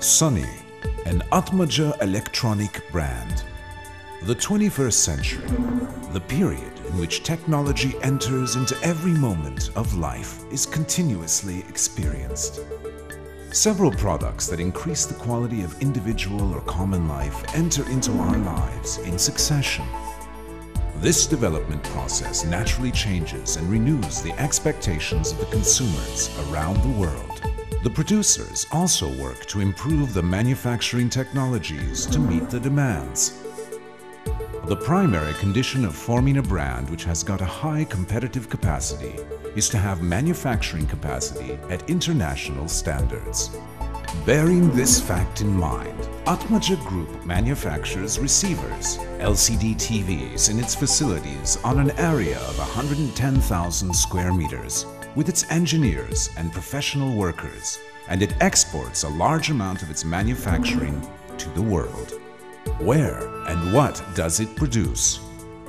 Sunny, an Atmaca electronic brand. The 21st century, the period in which technology enters into every moment of life, is continuously experienced. Several products that increase the quality of individual or common life enter into our lives in succession. This development process naturally changes and renews the expectations of the consumers around the world. The producers also work to improve the manufacturing technologies to meet the demands. The primary condition of forming a brand which has got a high competitive capacity is to have manufacturing capacity at international standards. Bearing this fact in mind, Atmaca Group manufactures receivers, LCD TVs in its facilities on an area of 110,000 square meters with its engineers and professional workers, and it exports a large amount of its manufacturing to the world. Where and what does it produce?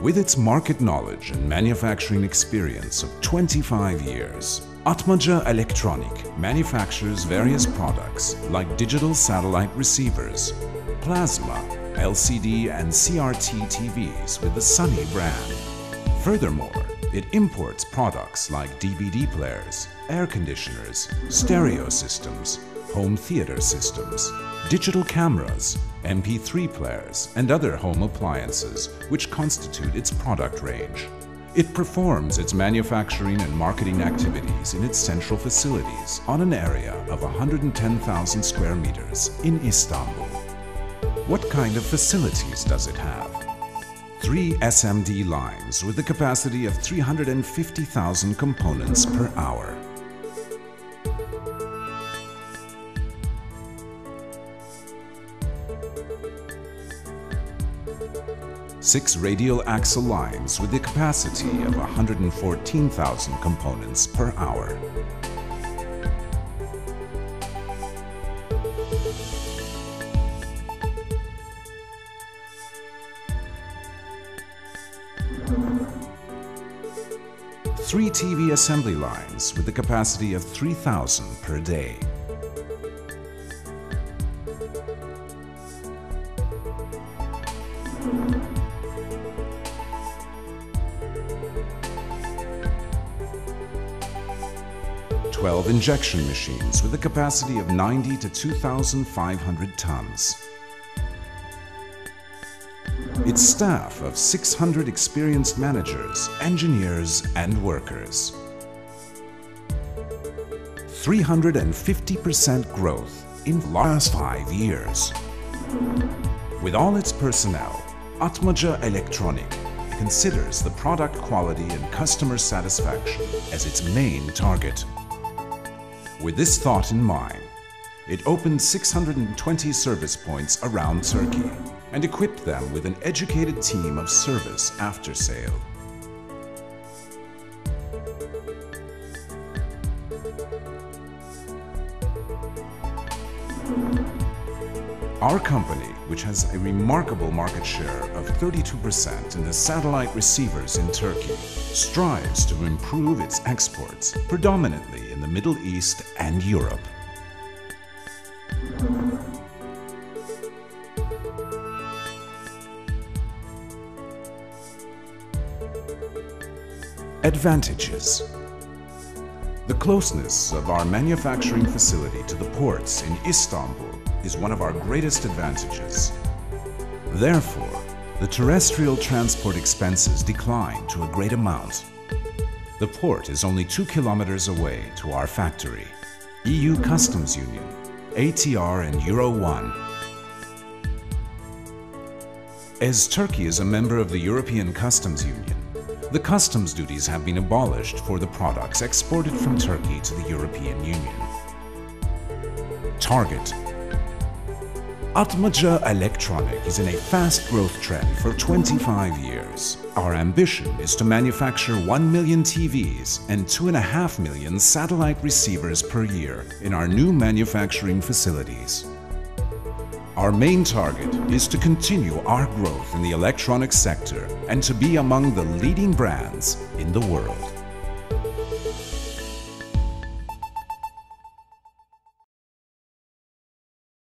With its market knowledge and manufacturing experience of 25 years, Atmaca Electronic manufactures various products like digital satellite receivers, plasma, LCD and CRT TVs with the Sunny brand. Furthermore, it imports products like DVD players, air conditioners, stereo systems, home theater systems, digital cameras, MP3 players, and other home appliances which constitute its product range. It performs its manufacturing and marketing activities in its central facilities on an area of 110,000 square meters in Istanbul. What kind of facilities does it have? Three SMD lines with a capacity of 350,000 components per hour. Six radial axial lines with a capacity of 114,000 components per hour. Three TV assembly lines with a capacity of 3,000 per day. Twelve injection machines with a capacity of 90 to 2,500 tons. Its staff of 600 experienced managers, engineers and workers. 350% growth in the last five years. With all its personnel, Atmaca Electronic considers the product quality and customer satisfaction as its main target. With this thought in mind, it opened 620 service points around Turkey and equipped them with an educated team of service after sale. Our company, which has a remarkable market share of 32% in the satellite receivers in Turkey, strives to improve its exports, predominantly in the Middle East and Europe. Advantages The closeness of our manufacturing facility to the ports in Istanbul is one of our greatest advantages. Therefore, the terrestrial transport expenses decline to a great amount. The port is only two kilometers away to our factory. EU Customs Union, ATR and Euro 1. As Turkey is a member of the European Customs Union, the customs duties have been abolished for the products exported from Turkey to the European Union. Target Atmaca Electronic is in a fast growth trend for 25 years. Our ambition is to manufacture 1 million TVs and 2.5 million satellite receivers per year in our new manufacturing facilities. Our main target is to continue our growth in the electronics sector and to be among the leading brands in the world.